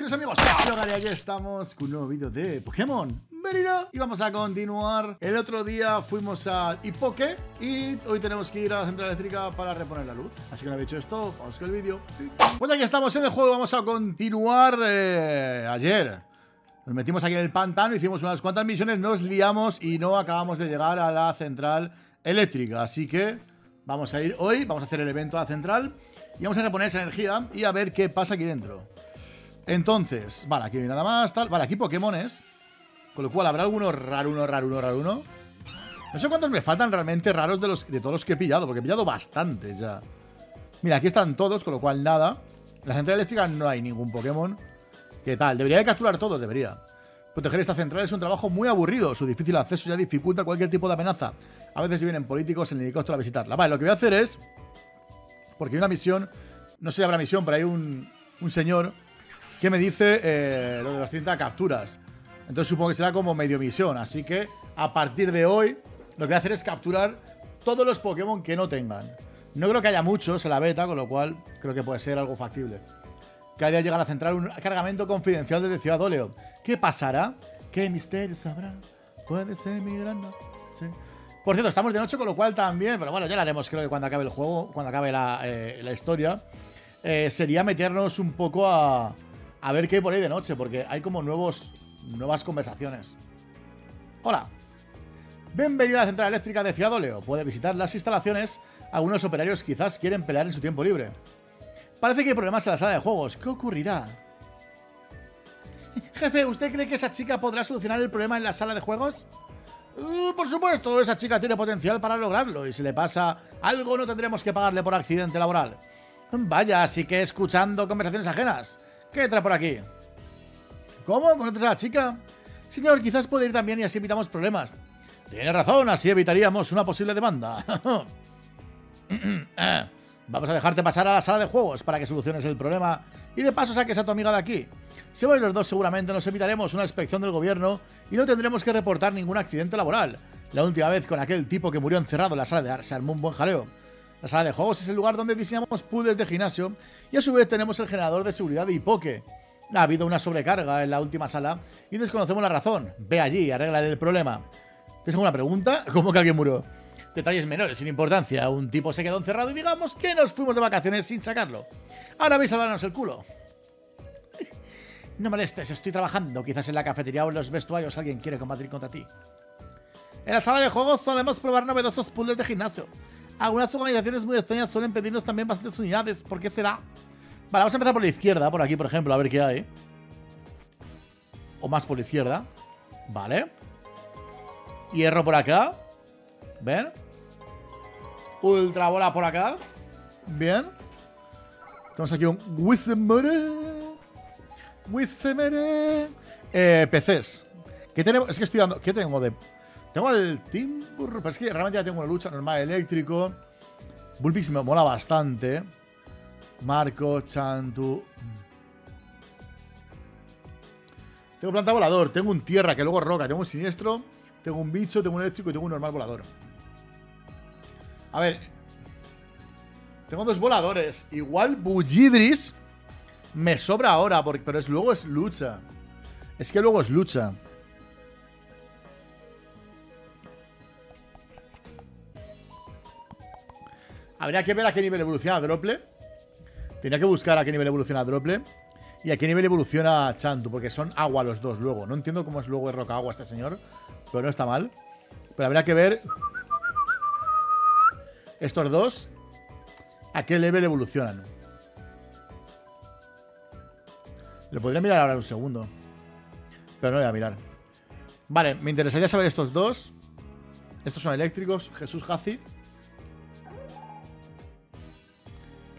buenas queridos amigos, aquí estamos con un nuevo vídeo de Pokémon. Merida Y vamos a continuar. El otro día fuimos al Ipoke Y hoy tenemos que ir a la central eléctrica para reponer la luz. Así que una vez dicho esto, vamos con el vídeo. Pues aquí estamos en el juego, vamos a continuar eh, Ayer. Nos metimos aquí en el pantano, hicimos unas cuantas misiones, nos liamos y no acabamos de llegar a la central eléctrica. Así que vamos a ir hoy, vamos a hacer el evento a la central y vamos a reponer esa energía y a ver qué pasa aquí dentro. Entonces, vale, aquí no hay nada más, tal. Vale, aquí Pokémones. Con lo cual habrá alguno raro, uno raro, uno raro, uno. No sé cuántos me faltan realmente raros de, los, de todos los que he pillado, porque he pillado bastantes ya. Mira, aquí están todos, con lo cual nada. En la central eléctrica no hay ningún Pokémon. ¿Qué tal? Debería de capturar todos, debería. Proteger esta central es un trabajo muy aburrido. Su difícil acceso ya dificulta cualquier tipo de amenaza. A veces vienen políticos en el helicóptero a visitarla. Vale, lo que voy a hacer es porque hay una misión, no sé si habrá misión, pero hay un, señor que me dice eh, lo de las 30 capturas. Entonces supongo que será como medio misión. Así que a partir de hoy lo que voy a hacer es capturar todos los Pokémon que no tengan. No creo que haya muchos en la beta, con lo cual creo que puede ser algo factible. Cada día llegar a centrar un cargamento confidencial desde Ciudad Oleo. ¿Qué pasará? ¿Qué misterio sabrá? Puede ser mi gran... Sí. Por cierto, estamos de noche, con lo cual también, pero bueno, ya lo haremos creo que cuando acabe el juego, cuando acabe la, eh, historia, eh, sería meternos un poco a, a ver qué hay por ahí de noche, porque hay como nuevos, nuevas conversaciones. Hola. Bienvenido a la central eléctrica de Ciudad Puede visitar las instalaciones. Algunos operarios quizás quieren pelear en su tiempo libre. Parece que hay problemas en la sala de juegos. ¿Qué ocurrirá? Jefe, ¿usted cree que esa chica podrá solucionar el problema en la sala de juegos? Uh, por supuesto, esa chica tiene potencial para lograrlo y si le pasa algo no tendremos que pagarle por accidente laboral. Vaya, así que escuchando conversaciones ajenas. ¿Qué trae por aquí? ¿Cómo? ¿Conoces a la chica? Señor, quizás puede ir también y así evitamos problemas. Tiene razón, así evitaríamos una posible demanda. Vamos a dejarte pasar a la sala de juegos para que soluciones el problema y de paso saques a tu amiga de aquí. Si vais los dos seguramente nos evitaremos una inspección del gobierno y no tendremos que reportar ningún accidente laboral. La última vez con aquel tipo que murió encerrado en la sala de arte se armó un buen jaleo. La sala de juegos es el lugar donde diseñamos puzzles de gimnasio y a su vez tenemos el generador de seguridad de Hipoke. Ha habido una sobrecarga en la última sala y desconocemos la razón. Ve allí y arregla el problema. ¿Tienes alguna pregunta? ¿Cómo que alguien murió? Detalles menores, sin importancia. Un tipo se quedó encerrado y digamos que nos fuimos de vacaciones sin sacarlo. Ahora vais a hablarnos el culo. No molestes, estoy trabajando. Quizás en la cafetería o en los vestuarios alguien quiere combatir contra ti. En la sala de juegos solemos probar novedosos puzzles de gimnasio. Algunas organizaciones muy extrañas suelen pedirnos también bastantes unidades. ¿Por qué será? Vale, vamos a empezar por la izquierda, por aquí, por ejemplo, a ver qué hay. O más por la izquierda. Vale. Hierro por acá. ¿Ven? Ultra bola por acá. Bien. Tenemos aquí un Wismere. Eh, PCs. ¿Qué tenemos? Es que estoy dando. ¿Qué tengo de.? Tengo el Timbur. Pero es que realmente ya tengo una lucha normal eléctrico. Bulbix me mola bastante. Marco, Chantu. Tengo planta volador, tengo un tierra que luego roca, tengo un siniestro, tengo un bicho, tengo un eléctrico y tengo un normal volador. A ver. Tengo dos voladores. Igual Bullidris me sobra ahora, porque, pero es, luego es lucha. Es que luego es lucha. Habría que ver a qué nivel evoluciona Drople. Tendría que buscar a qué nivel evoluciona Drople. Y a qué nivel evoluciona Chantu, porque son agua los dos luego. No entiendo cómo es luego de roca agua este señor, pero no está mal. Pero habría que ver estos dos a qué nivel evolucionan. Lo podría mirar ahora un segundo. Pero no voy a mirar. Vale, me interesaría saber estos dos. Estos son eléctricos. Jesús Hazi.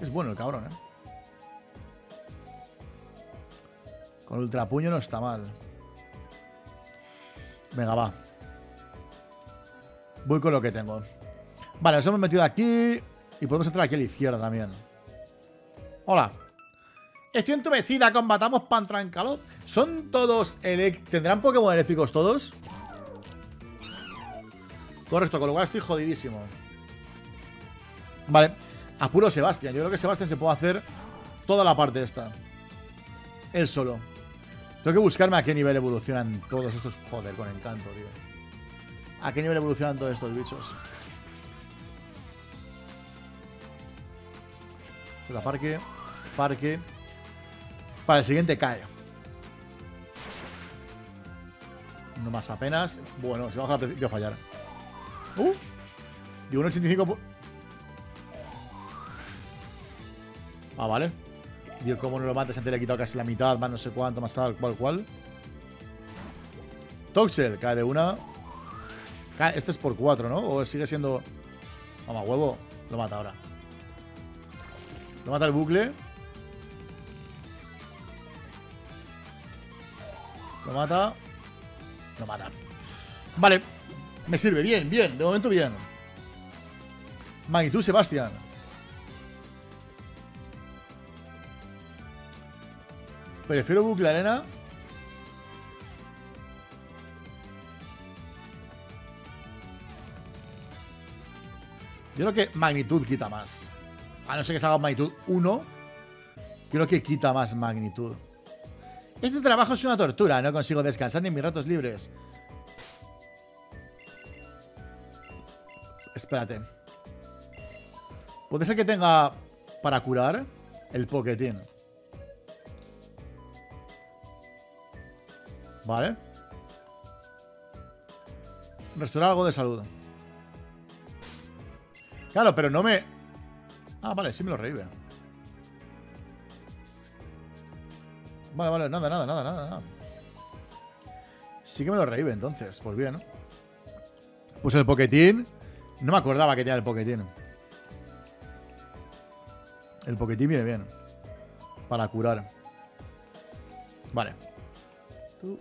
Es bueno el cabrón, ¿eh? Con ultrapuño no está mal. Venga, va. Voy con lo que tengo. Vale, nos hemos metido aquí. Y podemos entrar aquí a la izquierda también. Hola. Estoy en tu vecina, combatamos Pantrancalo. ¿Son todos ¿Tendrán Pokémon eléctricos todos? Correcto, con lo cual estoy jodidísimo. Vale, apuro Sebastián. Yo creo que Sebastián se puede hacer toda la parte esta. Él solo. Tengo que buscarme a qué nivel evolucionan todos estos... Joder, con encanto, tío. ¿A qué nivel evolucionan todos estos bichos? La parque. Parque. Para el siguiente cae. No más apenas. Bueno, si baja al principio a fallar. Uh. De 1,85. Ah, vale. Dios, cómo no lo mates antes le he quitado casi la mitad, más no sé cuánto, más tal, cual, cual. Toxel, cae de una. este es por 4, ¿no? O sigue siendo. Vamos, huevo. Lo mata ahora. Lo mata el bucle. Lo mata. Lo mata. Vale. Me sirve. Bien, bien. De momento bien. Magnitud, Sebastián. Prefiero bucle arena. Yo creo que magnitud quita más. A no ser que se haga magnitud 1. Creo que quita más magnitud. Este trabajo es una tortura. No consigo descansar ni mis ratos libres. Espérate. ¿Puede ser que tenga para curar el poquetín? Vale. Restaurar algo de salud. Claro, pero no me... Ah, vale, sí me lo revive. Vale, vale, nada, nada, nada, nada. Sí que me lo revive entonces. Pues bien. Pues el poquetín... No me acordaba que tenía el poquetín. El poquetín viene bien. Para curar. Vale.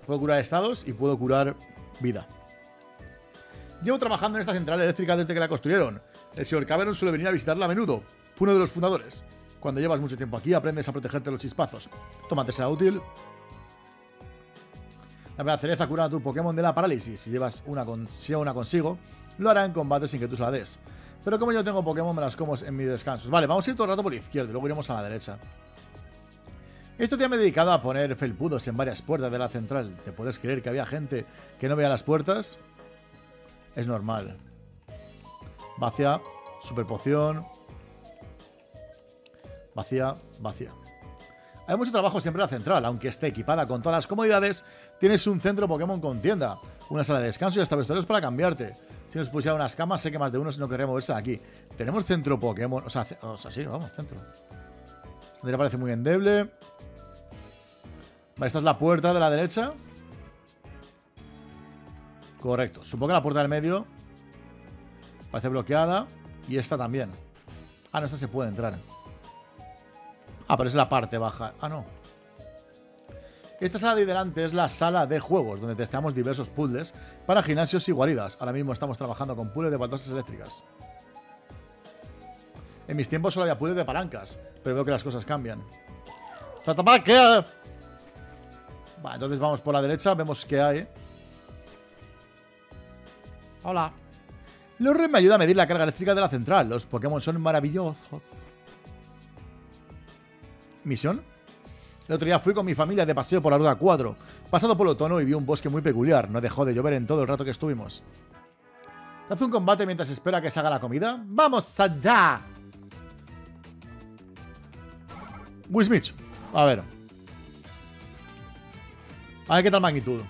Puedo curar estados y puedo curar vida. Llevo trabajando en esta central eléctrica desde que la construyeron. El señor Cameron suele venir a visitarla a menudo. Fue uno de los fundadores. Cuando llevas mucho tiempo aquí, aprendes a protegerte de los chispazos. Tómate, será útil. La primera cereza cura a tu Pokémon de la parálisis. Si llevas una, con, una consigo, lo hará en combate sin que tú se la des. Pero como yo tengo Pokémon, me las como en mis descansos. Vale, vamos a ir todo el rato por la izquierda, luego iremos a la derecha. Este día me he dedicado a poner felpudos en varias puertas de la central. ¿Te puedes creer que había gente que no veía las puertas? Es normal. Vacía, super poción. Vacía, vacía. Hay mucho trabajo siempre en la central, aunque esté equipada con todas las comodidades. Tienes un centro Pokémon con tienda, una sala de descanso y hasta vestuarios para cambiarte. Si nos pusiera unas camas, sé que más de uno no querría moverse aquí. Tenemos centro Pokémon, o sea, sí, vamos, centro. Este me parece muy endeble. Esta es la puerta de la derecha. Correcto. Supongo que la puerta del medio parece bloqueada. Y esta también. Ah, no, esta se puede entrar. Ah, pero es la parte baja. Ah, no. Esta sala de delante es la sala de juegos, donde testeamos diversos puzzles para gimnasios y guaridas. Ahora mismo estamos trabajando con puzzles de baldosas eléctricas. En mis tiempos solo había puzzles de palancas, pero veo que las cosas cambian. ¿qué? Entonces vamos por la derecha, vemos qué hay. Hola. Lorren me ayuda a medir la carga eléctrica de la central. Los Pokémon son maravillosos. ¿Misión? El otro día fui con mi familia de paseo por la Ruta 4. Pasado por el otoño y vi un bosque muy peculiar. No dejó de llover en todo el rato que estuvimos. ¿Te hace un combate mientras espera que se haga la comida? ¡Vamos allá! Wismich. A ver. A ver qué tal magnitud.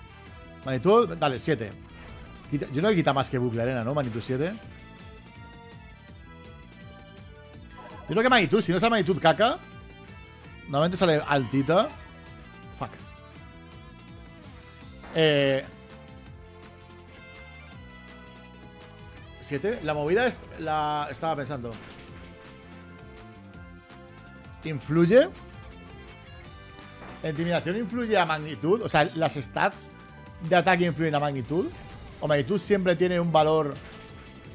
Magnitud, dale, 7. Yo no le quita más que bucle arena, ¿no? Magnitud 7. Yo creo que magnitud, si no es magnitud caca, normalmente sale altita. Fuck. Eh. 7. La movida la estaba pensando. Influye ¿Intimidación influye a magnitud? O sea, ¿las stats de ataque influyen a magnitud? ¿O magnitud siempre tiene un valor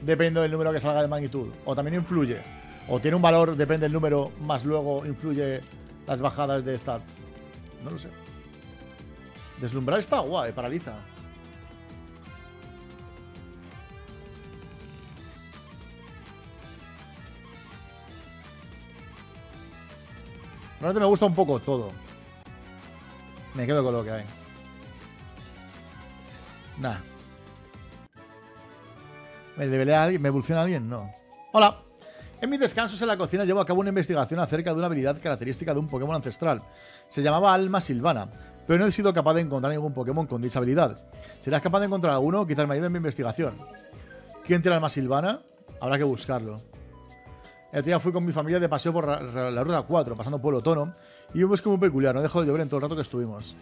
depende del número que salga de magnitud? ¿O también influye? ¿O tiene un valor depende del número más luego influye las bajadas de stats? No lo sé. Deslumbrar está guay, paraliza. Realmente me gusta un poco todo. Me quedo con lo que hay. Nah. ¿Me develea alguien? ¿Me evoluciona alguien? No. Hola. En mis descansos en la cocina llevo a cabo una investigación acerca de una habilidad característica de un Pokémon ancestral. Se llamaba Alma Silvana, pero no he sido capaz de encontrar ningún Pokémon con dicha habilidad. ¿Serás capaz de encontrar alguno? Quizás me ayude en mi investigación. ¿Quién tiene Alma Silvana? Habrá que buscarlo. El día fui con mi familia de paseo por la, ruta 4, pasando por el otono, y un bosque muy peculiar, no dejó de llover en todo el rato que estuvimos.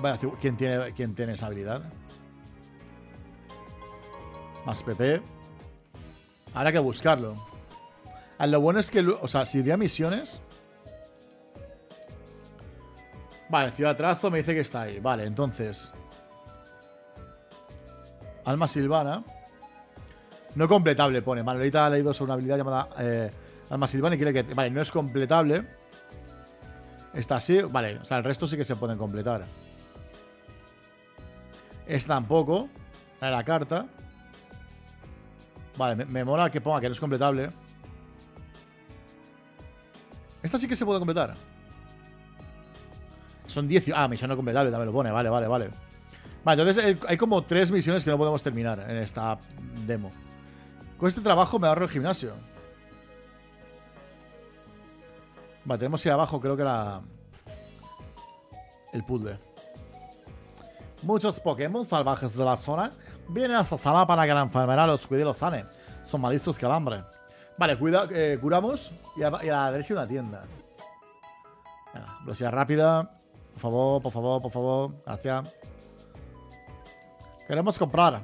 Vaya, ¿quién tiene, quién tiene esa habilidad? Más PP. Habrá que buscarlo. Ah, lo bueno es que, o sea, si día misiones... Vale, Ciudad Trazo me dice que está ahí. Vale, entonces... Alma Silvana. No completable, pone. Manolita ha leído sobre una habilidad llamada eh, Alma Silvana y quiere que... Vale, no es completable. Está así. Vale, o sea, el resto sí que se pueden completar. Esta tampoco. La de la carta. Vale, me, mola que ponga que no es completable. Esta sí que se puede completar. Son 10. Ah, misión no completable, también lo pone. Vale, vale, vale. Vale, entonces eh, hay como tres misiones que no podemos terminar en esta demo. Con este trabajo me ahorro el gimnasio. Vale, tenemos ahí abajo, creo que la... El puzzle. Muchos Pokémon salvajes de la zona vienen a esta sala para que la enfermera los cuide y los sane. Son más listos que el hambre. Vale, cuida, eh, curamos y a, la derecha una tienda. Venga, velocidad rápida. Por favor, por favor, por favor. Gracias. Queremos comprar.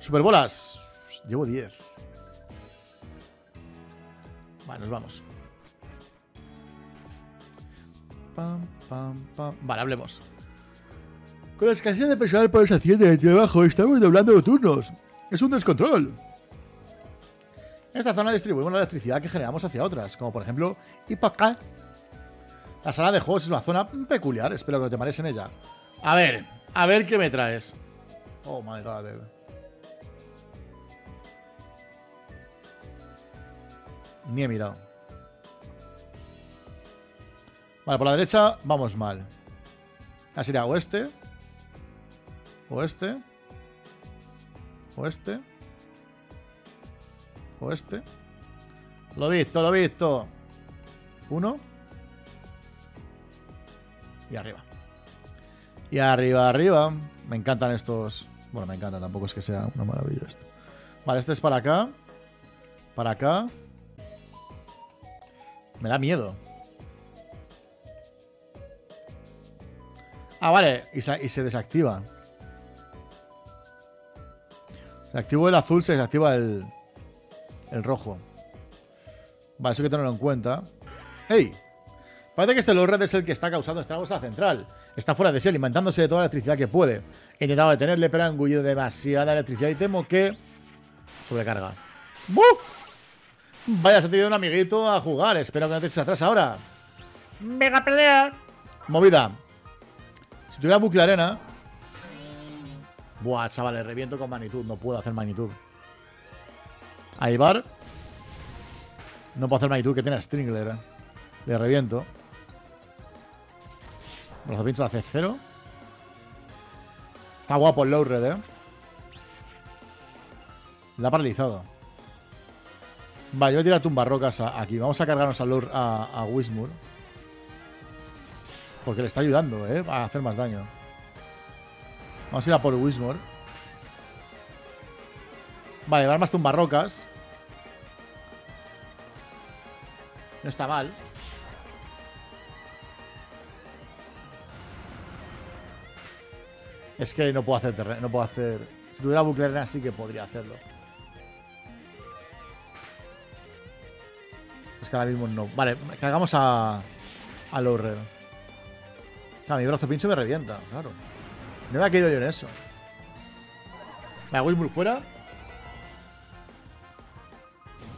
Superbolas. Llevo 10. Vale, nos vamos. Pam, pam, pam. Vale, hablemos. Con la escasez de personal por esa tienda de trabajo estamos doblando los turnos. Es un descontrol. En esta zona distribuimos la electricidad que generamos hacia otras, como por ejemplo Ipaca. La sala de juegos es una zona peculiar, espero que no te mares en ella. A ver, a ver qué me traes. Oh my god. Ni he mirado. Vale, por la derecha vamos mal. Así sería oeste. Oeste. Oeste. Oeste. Lo he visto, lo he visto. Uno. Y arriba. Y arriba, arriba. Me encantan estos... Bueno, me encantan, tampoco es que sea una maravilla esto. Vale, este es para acá. Para acá. Me da miedo. Ah, vale. Y se, desactiva. Se activó el azul, se desactiva el, el rojo. Vale, eso hay que tenerlo en cuenta. ¡Hey! Parece que este Lord es el que está causando estragos a la central. Está fuera de sí, alimentándose de toda la electricidad que puede. He intentado detenerle, pero ha engullido demasiada electricidad y temo que... Sobrecarga. ¡Buh! Vaya, se ha tenido un amiguito a jugar. Espero que no te eches atrás ahora. Mega pelea. Movida. Si tuviera bucle arena... Buah, chavales, reviento con magnitud. No puedo hacer magnitud. Aibar. No puedo hacer magnitud, que tiene Stringler. Le reviento. Los pinchos hace cero. Está guapo el low red, eh. La ha paralizado. Vale, yo voy a tirar tumbarrocas aquí. Vamos a cargarnos al Lord a, a. Porque le está ayudando, ¿eh? A hacer más daño. Vamos a ir a por Wismur. Vale, dar más tumbarrocas. No está mal. Es que no puedo hacer no puedo hacer... Si tuviera bucle arena sí que podría hacerlo. Es que ahora mismo no. Vale, cargamos a... A Low Red. Claro, mi brazo pincho me revienta, claro. No me ha caído yo en eso. Vale, muy fuera.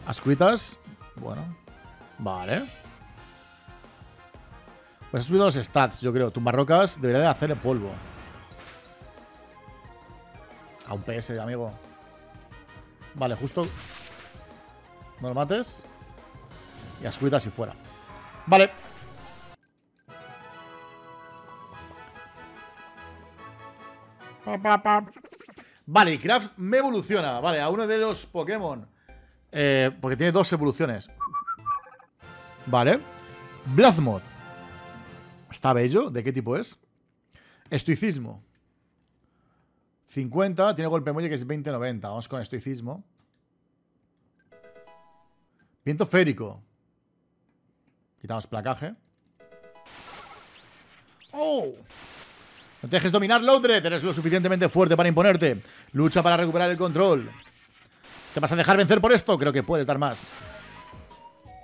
Ascuitas. Bueno. Vale. Pues he subido los stats, yo creo. Tumbarrocas debería de hacer polvo. A un PS, amigo. Vale, justo. No lo mates. Y Ascuita si fuera. Vale. Vale, y Kraft me evoluciona. Vale, a uno de los Pokémon. Eh, porque tiene dos evoluciones. Vale. Blazmoth. Está bello. ¿De qué tipo es? Estoicismo. 50. Tiene golpe muelle que es 20-90. Vamos con estoicismo. Viento férico. Quitamos placaje. ¡Oh! No te dejes dominar, Loudred. Eres lo suficientemente fuerte para imponerte. Lucha para recuperar el control. ¿Te vas a dejar vencer por esto? Creo que puedes dar más.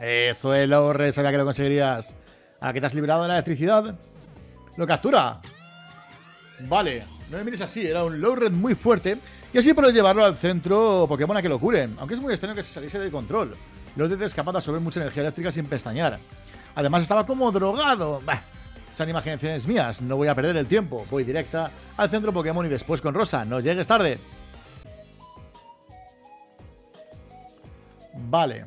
Eso es, Loudred. Sabía que lo conseguirías. ¿A que te has liberado de la electricidad? Lo captura. Vale. No me mires así. Era un Loudred muy fuerte. Y así puedes llevarlo al centro Pokémon a que lo curen. Aunque es muy extraño que se saliese de control. Loudred es capaz de absorber mucha energía eléctrica sin pestañear. Además estaba como drogado. Bah. Imaginaciones mías, no voy a perder el tiempo. Voy directa al centro Pokémon y después con Rosa. No llegues tarde. Vale.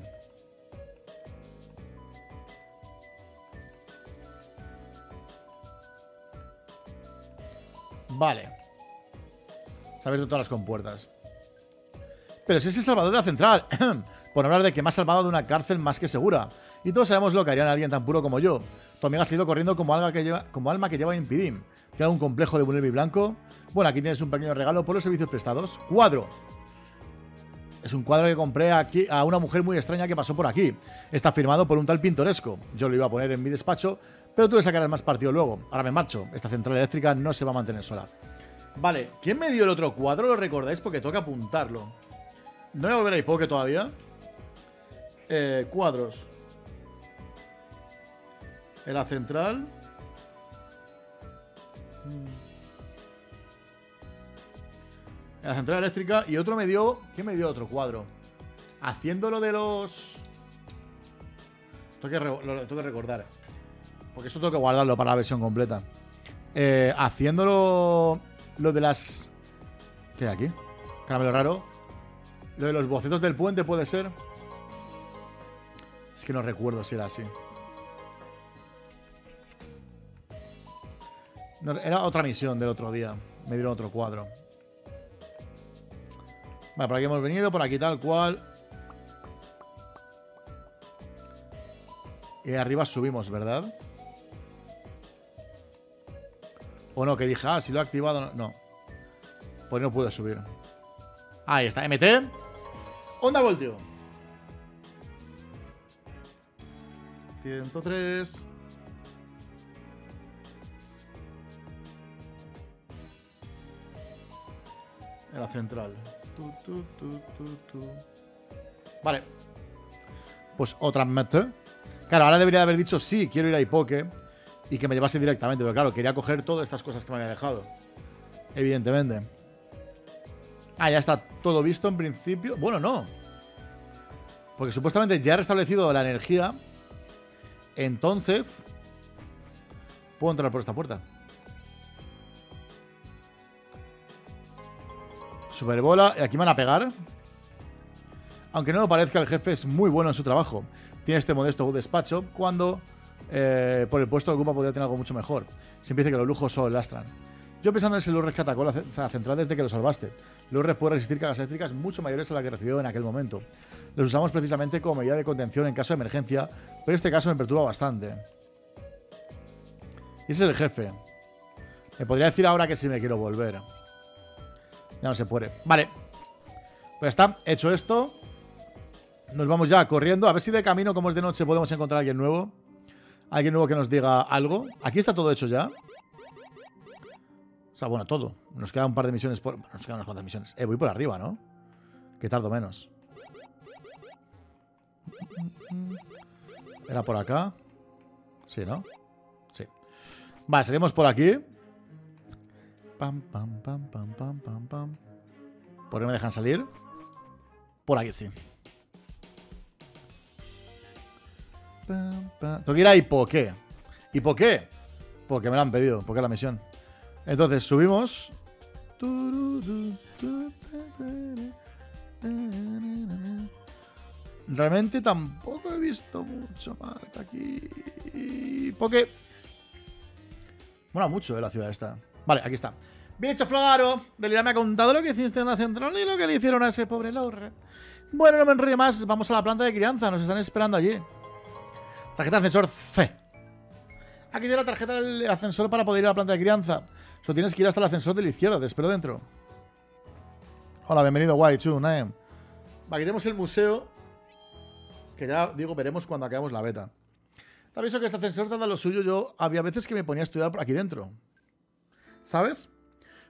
Vale. Se abierto todas las compuertas. Pero si es el salvador de la central. Por hablar de que me ha salvado de una cárcel más que segura. Y todos sabemos lo que harían a alguien tan puro como yo. Tu amiga ha ido corriendo como, alma que lleva, como alma que lleva Impidim. ¿Tiene un complejo de vulnerable blanco? Bueno, aquí tienes un pequeño regalo por los servicios prestados. Cuadro. Es un cuadro que compré aquí a una mujer muy extraña que pasó por aquí. Está firmado por un tal pintoresco. Yo lo iba a poner en mi despacho, pero tú le sacarás más partido luego. Ahora me marcho. Esta central eléctrica no se va a mantener sola. Vale, ¿quién me dio el otro cuadro? ¿Lo recordáis? Porque toca apuntarlo. No voy a volver a Hipoque todavía. Eh, cuadros. En la central. En la central eléctrica. Y otro me dio. ¿Qué me dio otro cuadro? Haciéndolo de los. Tengo que, lo tengo que recordar. Porque esto tengo que guardarlo para la versión completa. Eh, haciéndolo. Lo de las. ¿Qué hay aquí? Caramelo raro. Lo de los bocetos del puente puede ser. Es que no recuerdo si era así. Era otra misión del otro día. Me dieron otro cuadro. Vale, por aquí hemos venido, por aquí tal cual. Y arriba subimos, ¿verdad? O no, que dije, ah, si lo he activado, no. Pues no pude subir. Ahí está, MT. Onda voltio. 103. Central. Tu, tu, tu, tu, tu. Vale. Pues otra meta. Claro, ahora debería haber dicho sí, quiero ir a Ipoke. Y que me llevase directamente. Pero claro, quería coger todas estas cosas que me había dejado. Evidentemente. Ah, ya está todo visto en principio. Bueno, no. Porque supuestamente ya he restablecido la energía. Entonces. Puedo entrar por esta puerta. Superbola. Y aquí van a pegar. Aunque no lo parezca, el jefe es muy bueno en su trabajo. Tiene este modesto despacho cuando eh, por el puesto que ocupa podría tener algo mucho mejor. Siempre dice que los lujos solo lastran. Yo pensando en ese Lourdes atacó la ce- la central desde que lo salvaste. Lourdes puede resistir cargas eléctricas mucho mayores a las que recibió en aquel momento. Los usamos precisamente como medida de contención en caso de emergencia, pero este caso me perturba bastante. Y ese es el jefe. Me podría decir ahora que si me quiero volver. Ya no se puede. Vale. Pues está, hecho esto. Nos vamos ya corriendo. A ver si de camino, como es de noche, podemos encontrar a alguien nuevo. Alguien nuevo que nos diga algo. Aquí está todo hecho ya. O sea, bueno, todo. Nos quedan un par de misiones por. Nos quedan unas cuantas misiones. Eh, voy por arriba, ¿no? Que tardo menos. ¿Era por acá? Sí, ¿no? Sí. Vale, salimos por aquí. Pam, pam, pam. ¿Por qué me dejan salir? Por aquí sí. Tengo que ir a Hipoqué. ¿Y por qué? Porque me lo han pedido, porque es la misión. Entonces subimos. Realmente tampoco he visto mucho de aquí. Porque. Mola mucho eh, la ciudad esta. Vale, aquí está. Bien hecho, Flogaro. Me ha contado lo que hiciste en la central y lo que le hicieron a ese pobre Laurel. Bueno, no me enríe más. Vamos a la planta de crianza. Nos están esperando allí. Tarjeta de ascensor C. Aquí tiene la tarjeta del ascensor para poder ir a la planta de crianza. Solo tienes que ir hasta el ascensor de la izquierda. Te espero dentro. Hola, bienvenido, White Chu, Naem. Aquí tenemos el museo. Que ya, digo, veremos cuando acabemos la beta. Te aviso que este ascensor te da lo suyo. Yo había veces que me ponía a estudiar por aquí dentro. ¿Sabes?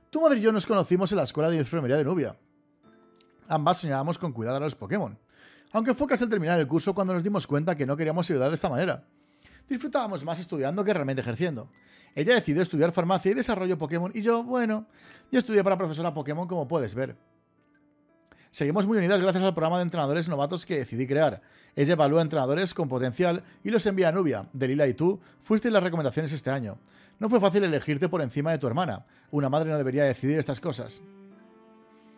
Tu madre y yo nos conocimos en la escuela de enfermería de Nubia. Ambas soñábamos con cuidar a los Pokémon. Aunque fue casi al terminar el curso cuando nos dimos cuenta que no queríamos ayudar de esta manera. Disfrutábamos más estudiando que realmente ejerciendo. Ella decidió estudiar farmacia y desarrollo Pokémon y yo, bueno, yo estudié para profesora Pokémon como puedes ver. Seguimos muy unidas gracias al programa de entrenadores novatos que decidí crear. Ella evalúa entrenadores con potencial y los envía a Nubia. Delila y tú fuisteis las recomendaciones este año. No fue fácil elegirte por encima de tu hermana. Una madre no debería decidir estas cosas.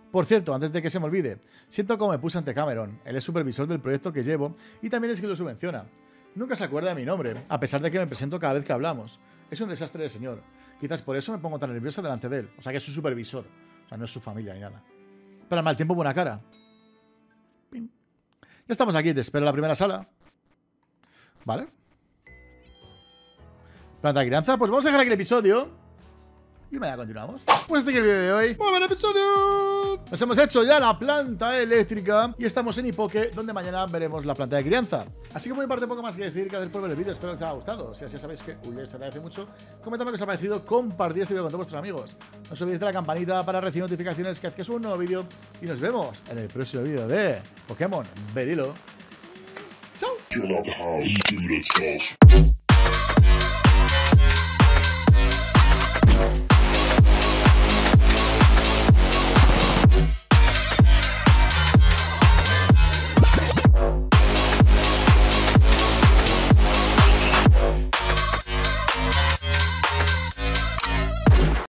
Por cierto, antes de que se me olvide, siento cómo me puse ante Cameron. Él es supervisor del proyecto que llevo y también es quien lo subvenciona. Nunca se acuerda de mi nombre, a pesar de que me presento cada vez que hablamos. Es un desastre de señor. Quizás por eso me pongo tan nerviosa delante de él. O sea que es su supervisor. O sea, no es su familia ni nada. Para mal tiempo, buena cara. Ya estamos aquí, te espero en la primera sala. Vale. Planta de crianza. Pues vamos a dejar aquí el episodio. Y mañana continuamos. Pues este es el vídeo de hoy. ¡Muy buen episodio! Nos hemos hecho ya la planta eléctrica y estamos en Ipoque, donde mañana veremos la planta de crianza. Así que por mi parte poco más que decir que hacer por ver el vídeo. Espero que os haya gustado. Si así sabéis que uy, os agradece mucho. Comentadme qué os ha parecido, compartir este vídeo con todos vuestros amigos. No os olvidéis de la campanita para recibir notificaciones que haces un nuevo vídeo. Y nos vemos en el próximo vídeo de Pokémon Berilo. ¡Chao!